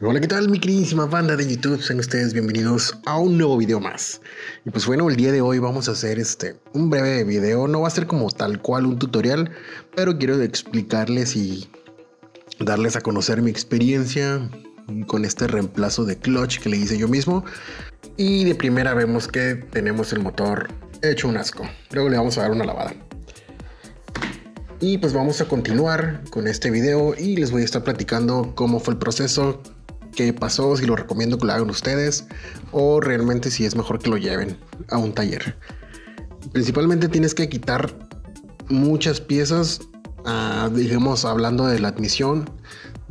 Hola, ¿qué tal mi queridísima banda de YouTube? Sean ustedes bienvenidos a un nuevo video más. Y pues bueno, el día de hoy vamos a hacer este un breve video, no va a ser como tal cual un tutorial, pero quiero explicarles y darles a conocer mi experiencia con este reemplazo de clutch que le hice yo mismo. Y de primera vemos que tenemos el motor hecho un asco. Luego le vamos a dar una lavada. Y pues vamos a continuar con este video y les voy a estar platicando cómo fue el proceso, qué pasó, si lo recomiendo que lo hagan ustedes o realmente si es mejor que lo lleven a un taller. Principalmente tienes que quitar muchas piezas, ah, digamos hablando de la admisión,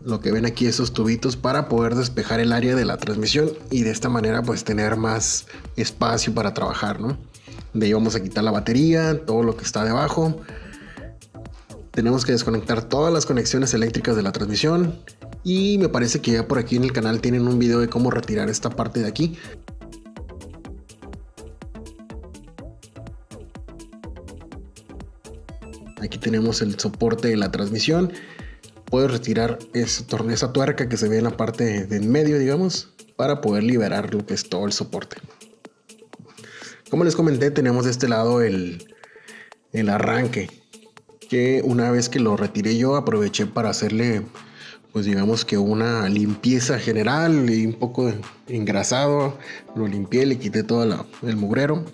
lo que ven aquí esos tubitos para poder despejar el área de la transmisión y de esta manera pues tener más espacio para trabajar, ¿no? De ahí vamos a quitar la batería, todo lo que está debajo. Tenemos que desconectar todas las conexiones eléctricas de la transmisión y me parece que ya por aquí en el canal tienen un video de cómo retirar esta parte de aquí. Aquí tenemos el soporte de la transmisión. Puedo retirar esa tuerca que se ve en la parte de en medio, digamos, para poder liberar lo que es todo el soporte. Como les comenté, tenemos de este lado el, el arranque, que una vez que lo retiré yo aproveché para hacerle pues digamos que una limpieza general y un poco engrasado. Lo limpié, le quité todo el mugrero.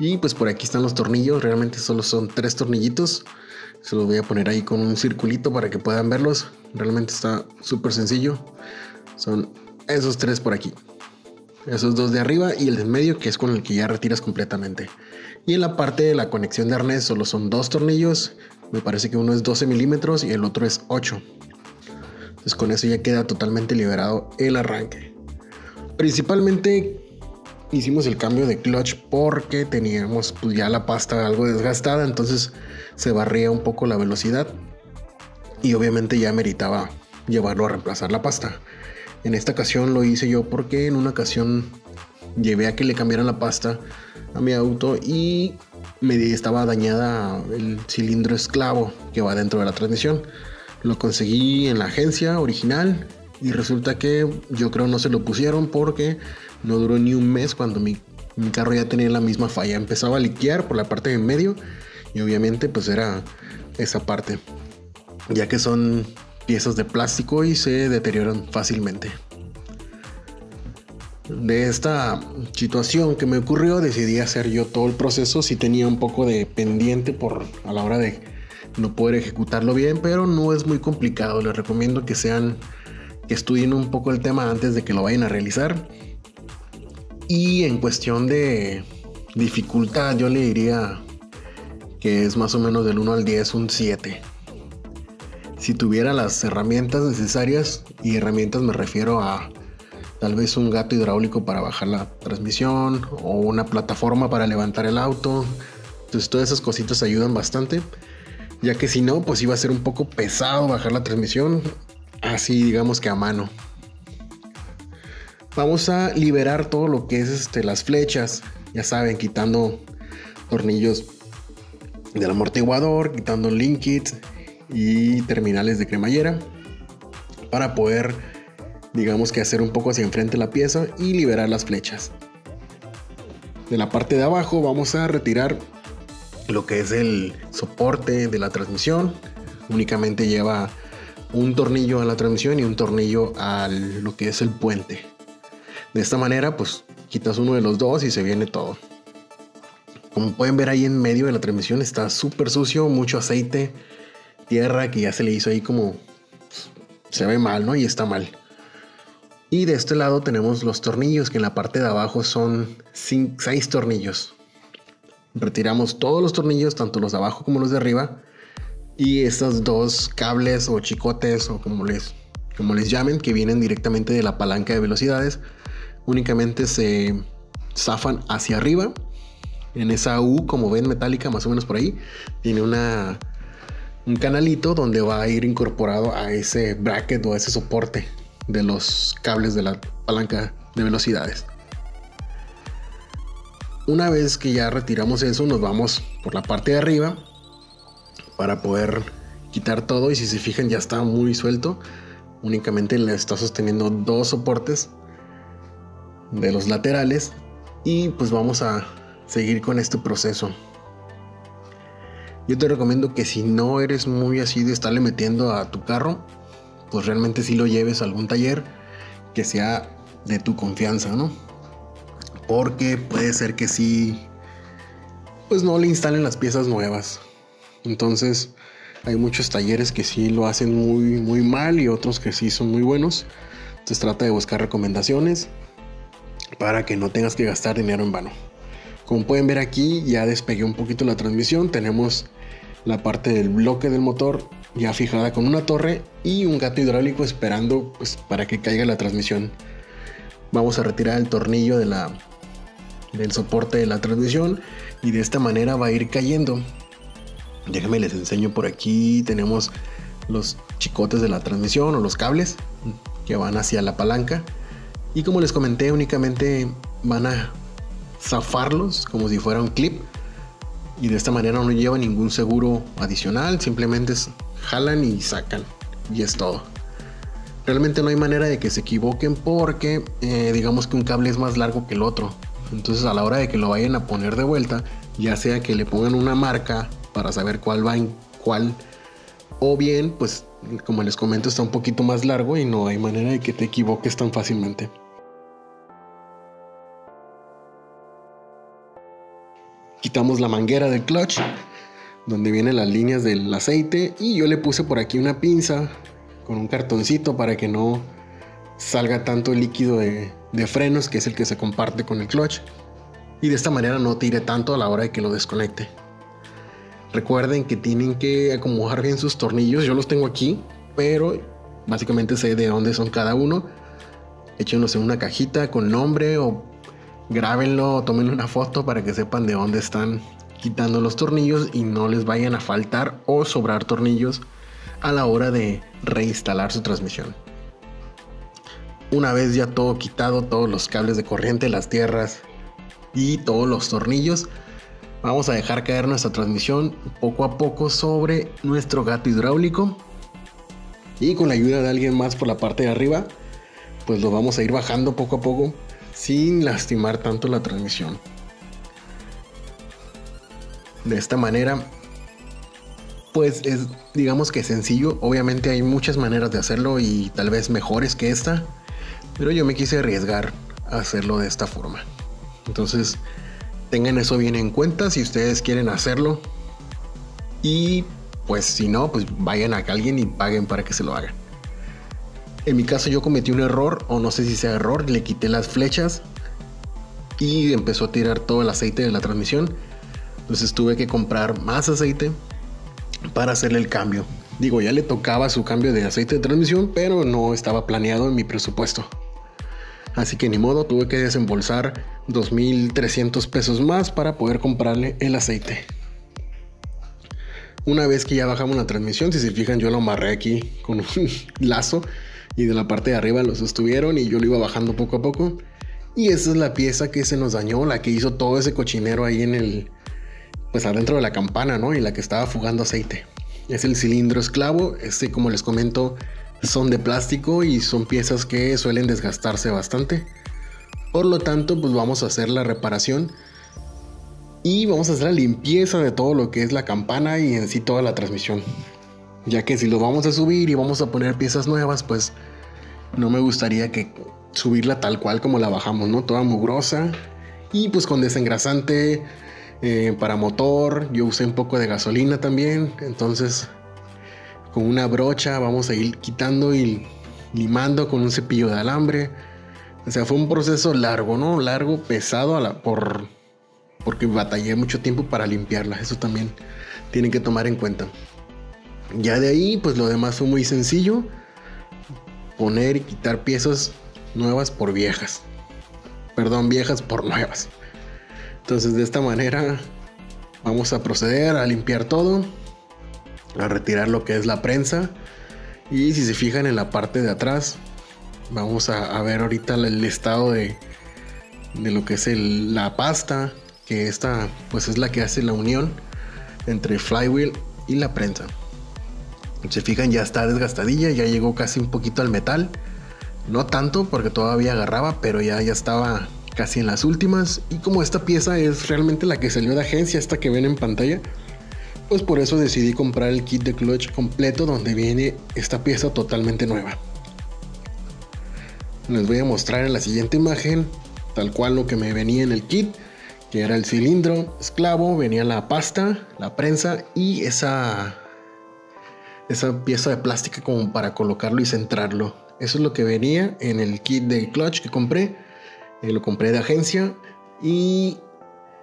Y pues por aquí están los tornillos. Realmente solo son tres tornillitos. Se los voy a poner ahí con un circulito para que puedan verlos. Realmente está súper sencillo. Son esos tres por aquí. Esos dos de arriba y el de medio que es con el que ya retiras completamente. Y en la parte de la conexión de arnés solo son dos tornillos. Me parece que uno es 12 milímetros y el otro es 8. Entonces con eso ya queda totalmente liberado el arranque. Principalmente hicimos el cambio de clutch porque teníamos pues, ya la pasta algo desgastada, entonces se barría un poco la velocidad y obviamente ya meritaba llevarlo a reemplazar la pasta. En esta ocasión lo hice yo porque en una ocasión llevé a que le cambiaran la pasta a mi auto y me estaba dañada el cilindro esclavo que va dentro de la transmisión. Lo conseguí en la agencia original y resulta que yo creo no se lo pusieron porque no duró ni un mes cuando mi, carro ya tenía la misma falla. Empezaba a liquear por la parte de en medio y obviamente pues era esa parte. Ya que son piezas de plástico y se deterioran fácilmente. De esta situación que me ocurrió decidí hacer yo todo el proceso. Si tenía un poco de pendiente por a la hora de no poder ejecutarlo bien, pero no es muy complicado. Les recomiendo que sean, que estudien un poco el tema antes de que lo vayan a realizar. Y en cuestión de dificultad, yo le diría que es más o menos del 1 al 10 un 7. Si tuviera las herramientas necesarias, y herramientas me refiero a tal vez un gato hidráulico para bajar la transmisión o una plataforma para levantar el auto. Entonces todas esas cositas ayudan bastante ya que si no, pues iba a ser un poco pesado bajar la transmisión, así digamos que a mano. Vamos a liberar todo lo que es este, las flechas, ya saben, quitando tornillos del amortiguador, quitando link kits y terminales de cremallera para poder, digamos que hacer un poco hacia enfrente la pieza y liberar las flechas. De la parte de abajo vamos a retirar lo que es el soporte de la transmisión. Únicamente lleva un tornillo a la transmisión y un tornillo a lo que es el puente. De esta manera, pues quitas uno de los dos y se viene todo. Como pueden ver ahí en medio de la transmisión está súper sucio, mucho aceite, tierra que ya se le hizo ahí como se ve mal, ¿no? Y está mal. Y de este lado tenemos los tornillos que en la parte de abajo son 6 tornillos. Retiramos todos los tornillos, tanto los de abajo como los de arriba. Y estos dos cables o chicotes o como les, como les llamen, que vienen directamente de la palanca de velocidades, únicamente se zafan hacia arriba. En esa U, como ven, metálica, más o menos por ahí, tiene una, un canalito donde va a ir incorporado a ese bracket o a ese soporte de los cables de la palanca de velocidades. Una vez que ya retiramos eso, nos vamos por la parte de arriba para poder quitar todo y si se fijan ya está muy suelto. únicamente le está sosteniendo dos soportes de los laterales y pues vamos a seguir con este proceso. Yo te recomiendo que si no eres muy así de estarle metiendo a tu carro, pues realmente si lo lleves a algún taller que sea de tu confianza, ¿no? Porque puede ser que sí, pues no le instalen las piezas nuevas. Entonces, hay muchos talleres que sí lo hacen muy, muy mal y otros que sí son muy buenos. Entonces, trata de buscar recomendaciones para que no tengas que gastar dinero en vano. Como pueden ver aquí, ya despegué un poquito la transmisión. Tenemos la parte del bloque del motor ya fijada con una torre y un gato hidráulico esperando pues, para que caiga la transmisión. Vamos a retirar el tornillo de la, del soporte de la transmisión y de esta manera va a ir cayendo. Déjenme les enseño por aquí. Tenemos los chicotes de la transmisión o los cables que van hacia la palanca. Y como les comenté, únicamente van a zafarlos como si fuera un clip y de esta manera no lleva ningún seguro adicional, simplemente jalan y sacan y es todo. Realmente no hay manera de que se equivoquen porque eh, digamos que un cable es más largo que el otro. Entonces a la hora de que lo vayan a poner de vuelta, ya sea que le pongan una marca para saber cuál va en cuál, o bien pues como les comento está un poquito más largo y no hay manera de que te equivoques tan fácilmente. quitamos la manguera del clutch donde vienen las líneas del aceite y yo le puse por aquí una pinza con un cartoncito para que no salga tanto líquido de, frenos que es el que se comparte con el clutch y de esta manera no tire tanto a la hora de que lo desconecte. Recuerden que tienen que acomodar bien sus tornillos, yo los tengo aquí, pero básicamente sé de dónde son cada uno. Échenlos en una cajita con nombre o grábenlo, tomen una foto para que sepan de dónde están quitando los tornillos y no les vayan a faltar o sobrar tornillos a la hora de reinstalar su transmisión. Una vez ya todo quitado, todos los cables de corriente, las tierras y todos los tornillos, vamos a dejar caer nuestra transmisión poco a poco sobre nuestro gato hidráulico y con la ayuda de alguien más por la parte de arriba, pues lo vamos a ir bajando poco a poco sin lastimar tanto la transmisión. De esta manera, pues es digamos que sencillo. Obviamente hay muchas maneras de hacerlo y tal vez mejores que esta, pero yo me quise arriesgar a hacerlo de esta forma. Entonces, tengan eso bien en cuenta si ustedes quieren hacerlo. Y pues si no, pues vayan a alguien y paguen para que se lo hagan. En mi caso yo cometí un error, o no sé si sea error, le quité las flechas y empezó a tirar todo el aceite de la transmisión. Entonces tuve que comprar más aceite para hacerle el cambio. Digo, ya le tocaba su cambio de aceite de transmisión, pero no estaba planeado en mi presupuesto. Así que ni modo, tuve que desembolsar 2.300 pesos más para poder comprarle el aceite. Una vez que ya bajamos la transmisión, si se fijan, yo lo amarré aquí con un lazo y de la parte de arriba lo sostuvieron y yo lo iba bajando poco a poco. Y esa es la pieza que se nos dañó, la que hizo todo ese cochinero ahí en el, pues adentro de la campana, ¿no? Y la que estaba fugando aceite. Es el cilindro esclavo, este como les comento son de plástico y son piezas que suelen desgastarse bastante. Por lo tanto, pues vamos a hacer la reparación y vamos a hacer la limpieza de todo lo que es la campana y en sí toda la transmisión ya que si lo vamos a subir y vamos a poner piezas nuevas, pues no me gustaría que subirla tal cual como la bajamos, ¿no? Toda mugrosa y pues con desengrasante eh, para motor. Yo usé un poco de gasolina también, entonces con una brocha vamos a ir quitando y limando con un cepillo de alambre. O sea, fue un proceso largo, ¿no? Largo, pesado a la, por, porque batallé mucho tiempo para limpiarla. Eso también tienen que tomar en cuenta. Ya de ahí, pues lo demás fue muy sencillo. Poner y quitar piezas nuevas por viejas. Perdón, viejas por nuevas. Entonces de esta manera vamos a proceder a limpiar todo. A retirar lo que es la prensa. Y si se fijan en la parte de atrás, vamos a, ver ahorita el estado de, de lo que es la pasta. Que esta pues es la que hace la unión entre flywheel y la prensa. Se fijan, ya está desgastadilla, ya llegó casi un poquito al metal. No tanto porque todavía agarraba, pero ya, ya estaba casi en las últimas. Y como esta pieza es realmente la que salió de agencia, esta que ven en pantalla, pues por eso decidí comprar el kit de clutch completo donde viene esta pieza totalmente nueva. Les voy a mostrar en la siguiente imagen tal cual lo que me venía en el kit, que era el cilindro esclavo, venía la pasta, la prensa y esa esa pieza de plástica como para colocarlo y centrarlo. Eso es lo que venía en el kit de clutch que compré. Eh, lo compré de agencia y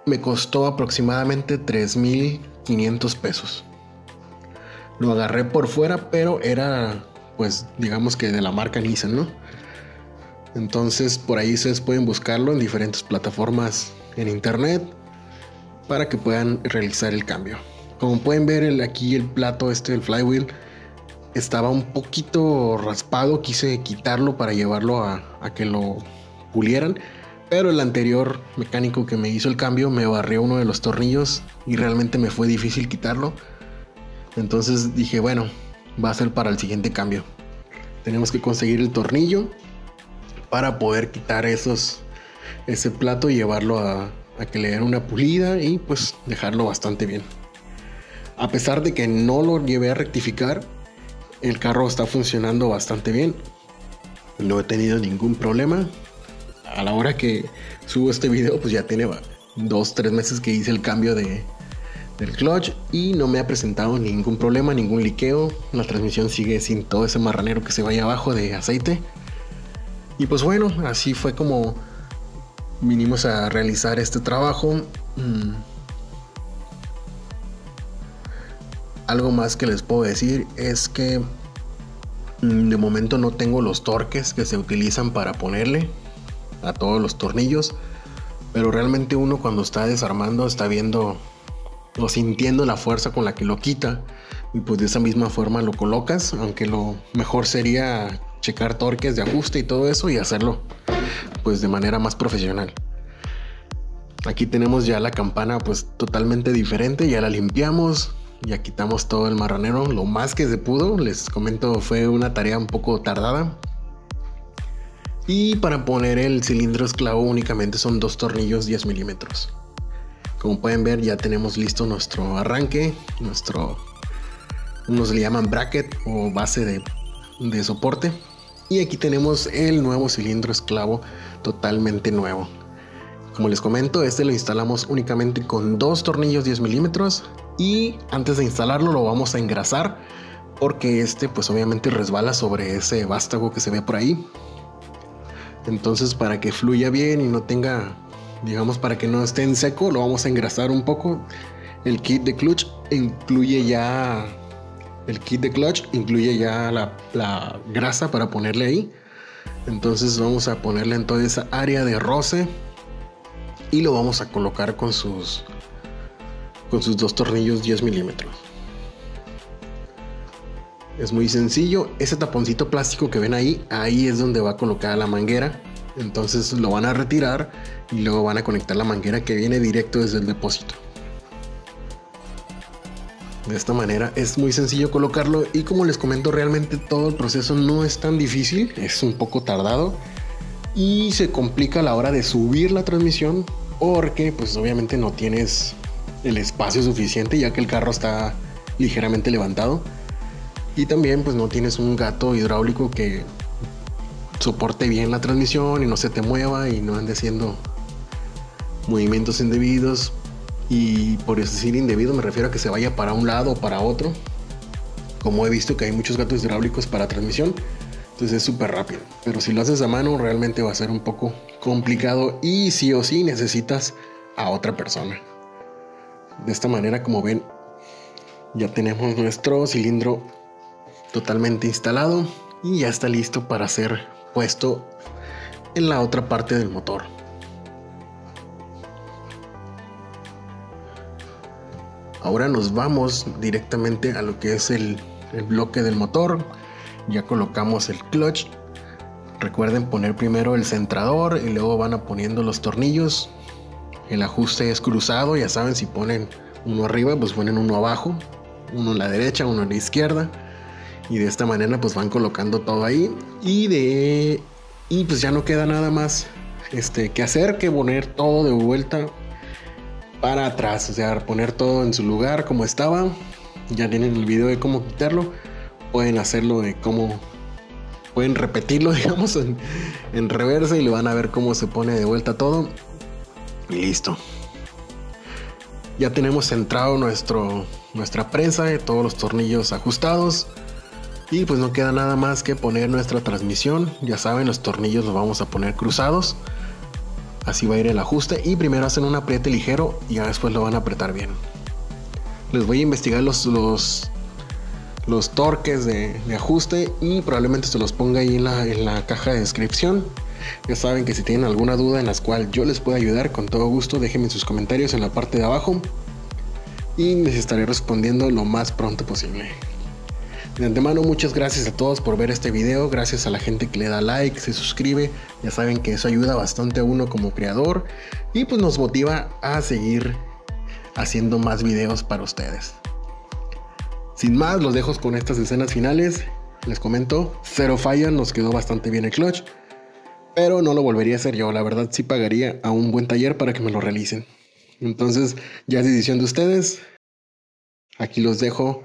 me costó aproximadamente 3.500 pesos. Lo agarré por fuera, pero era, pues, digamos que de la marca Nissan, ¿no? Entonces, por ahí ustedes pueden buscarlo en diferentes plataformas en internet para que puedan realizar el cambio. Como pueden ver aquí el plato este del flywheel estaba un poquito raspado, quise quitarlo para llevarlo a que lo pulieran, pero el anterior mecánico que me hizo el cambio me barrió uno de los tornillos y realmente me fue difícil quitarlo. Entonces dije, bueno, va a ser para el siguiente cambio. Tenemos que conseguir el tornillo para poder quitar esos, ese plato y llevarlo a, que le den una pulida y pues dejarlo bastante bien. A pesar de que no lo llevé a rectificar, el carro está funcionando bastante bien. No he tenido ningún problema. A la hora que subo este video, pues ya tiene dos, tres meses que hice el cambio de, del clutch y no me ha presentado ningún problema, ningún liqueo. La transmisión sigue sin todo ese marranero que se vaya abajo de aceite. Y pues bueno, así fue como vinimos a realizar este trabajo. Mm. Algo más que les puedo decir es que mm, de momento no tengo los torques que se utilizan para ponerle a todos los tornillos. Pero realmente uno cuando está desarmando está viendo o sintiendo la fuerza con la que lo quita. Y pues de esa misma forma lo colocas. Aunque lo mejor sería checar torques de ajuste y todo eso y hacerlo pues de manera más profesional. Aquí tenemos ya la campana pues totalmente diferente. Ya la limpiamos ya quitamos todo el marranero lo más que se pudo. Les comento, fue una tarea un poco tardada. Y para poner el cilindro esclavo únicamente son dos tornillos 10 milímetros. Como pueden ver ya tenemos listo nuestro arranque, nuestro, unos le llaman bracket o base de, de soporte. Y aquí tenemos el nuevo cilindro esclavo totalmente nuevo. Como les comento, este lo instalamos únicamente con dos tornillos 10 milímetros y antes de instalarlo lo vamos a engrasar porque este pues obviamente resbala sobre ese vástago que se ve por ahí. Entonces para que fluya bien y no tenga, digamos para que no esté en seco, lo vamos a engrasar un poco. El kit de clutch incluye ya, el kit de clutch incluye ya la, grasa para ponerle ahí. Entonces vamos a ponerle en toda esa área de roce y lo vamos a colocar con sus con sus dos tornillos 10 milímetros. Es muy sencillo. Ese taponcito plástico que ven ahí, ahí es donde va colocada la manguera. Entonces lo van a retirar y luego van a conectar la manguera que viene directo desde el depósito. De esta manera es muy sencillo colocarlo y como les comento realmente todo el proceso no es tan difícil, es un poco tardado y se complica a la hora de subir la transmisión porque pues obviamente no tienes el espacio suficiente ya que el carro está ligeramente levantado. Y también pues no tienes un gato hidráulico que soporte bien la transmisión y no se te mueva y no ande haciendo movimientos indebidos. Y por decir indebido me refiero a que se vaya para un lado o para otro. Como he visto que hay muchos gatos hidráulicos para transmisión. Entonces es súper rápido. Pero si lo haces a mano realmente va a ser un poco complicado y sí o sí necesitas a otra persona. De esta manera, como ven, ya tenemos nuestro cilindro totalmente instalado y ya está listo para ser puesto en la otra parte del motor. Ahora nos vamos directamente a lo que es el, bloque del motor. Ya colocamos el clutch. Recuerden poner primero el centrador y luego van a poniendo los tornillos el ajuste es cruzado, ya saben, si ponen uno arriba, pues ponen uno abajo, uno a la derecha, uno a la izquierda. Y de esta manera pues van colocando todo ahí. Y de... Y pues ya no queda nada más este, que hacer que poner todo de vuelta para atrás. O sea, poner todo en su lugar como estaba. Ya tienen el video de cómo quitarlo. Pueden hacerlo de cómo... Pueden repetirlo, digamos, en, en reversa y le van a ver cómo se pone de vuelta todo. Y listo. Ya tenemos centrado nuestro, nuestra prensa, todos los tornillos ajustados. Y pues no queda nada más que poner nuestra transmisión. Ya saben, los tornillos los vamos a poner cruzados. Así va a ir el ajuste. Y primero hacen un apriete ligero y ya después lo van a apretar bien. Les voy a investigar los, los, los torques de, ajuste y probablemente se los ponga ahí en la, en la caja de descripción. Ya saben que si tienen alguna duda en la cual yo les pueda ayudar, con todo gusto déjenme sus comentarios en la parte de abajo y les estaré respondiendo lo más pronto posible. De antemano, muchas gracias a todos por ver este video, gracias a la gente que le da like, se suscribe, ya saben que eso ayuda bastante a uno como creador y pues nos motiva a seguir haciendo más videos para ustedes. Sin más, los dejo con estas escenas finales. Les comento, cero falla, nos quedó bastante bien el clutch, pero no lo volvería a hacer yo, la verdad sí pagaría a un buen taller para que me lo realicen. Entonces, ya es decisión de ustedes. Aquí los dejo